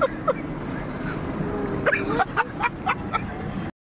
Ha ha ha!